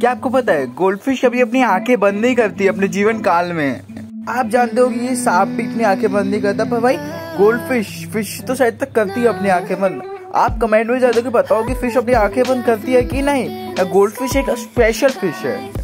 क्या आपको पता है गोल्ड फ़िश कभी अपनी आँखें बंद नहीं करती, अपने जीवन काल में? आप जानते हो कि ये सांप भी अपनी आँखें बंद नहीं करता, पर भाई गोल्ड फ़िश फ़िश तो शायद तक करती है अपनी आँखें बंद। आप कमेंट में जाते कि बताओ कि फ़िश अपनी आँखें बंद करती है कि नहीं? गोल्ड फ़िश एक स्पेशल फ़िश है।